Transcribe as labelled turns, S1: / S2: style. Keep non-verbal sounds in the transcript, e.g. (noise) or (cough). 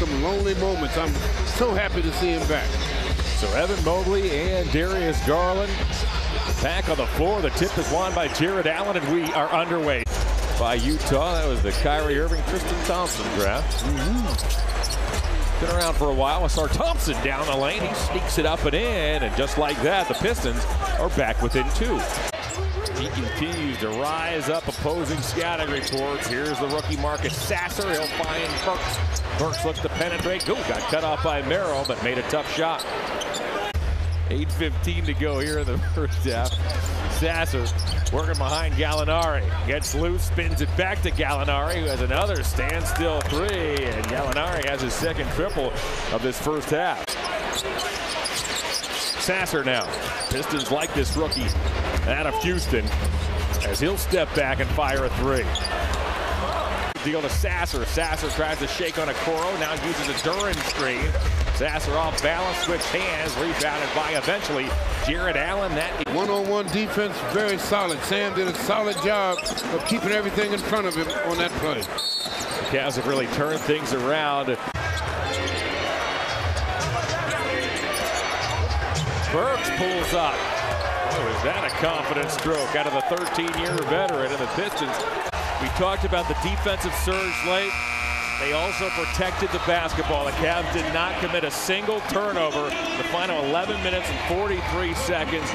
S1: some lonely moments. I'm so happy to see him back.
S2: So Evan Mobley and Darius Garland back on the floor. The tip is won by Jarrett Allen, and we are underway by Utah. That was the Kyrie Irving, Tristan Thompson draft. Mm-hmm. Been around for a while. Ausar Thompson down the lane. He sneaks it up and in, and just like that, the Pistons are back within two. He continues to rise up opposing scouting reports. Here's the rookie Marcus Sasser. He'll find Burks. Burks looks to penetrate. Ooh, got cut off by Merrill, but made a tough shot. 8.15 to go here in the (laughs) first half. Sasser working behind Gallinari. Gets loose, spins it back to Gallinari, who has another standstill three. And Gallinari has his second triple of this first half. Sasser now. Pistons like this rookie out of Houston as he'll step back and fire a three. Deal to Sasser. Sasser tries to shake on Okoro. Now uses a Duren screen. Sasser off balance, switch hands, rebounded by eventually Jarrett Allen. That
S1: one-on-one defense, very solid. Sam did a solid job of keeping everything in front of him on that play.
S2: The Cavs have really turned things around. Burks pulls up. Oh, is that a confident stroke out of the 13-year veteran and the Pistons? We talked about the defensive surge late. They also protected the basketball. The Cavs did not commit a single turnover the final 11 minutes and 43 seconds.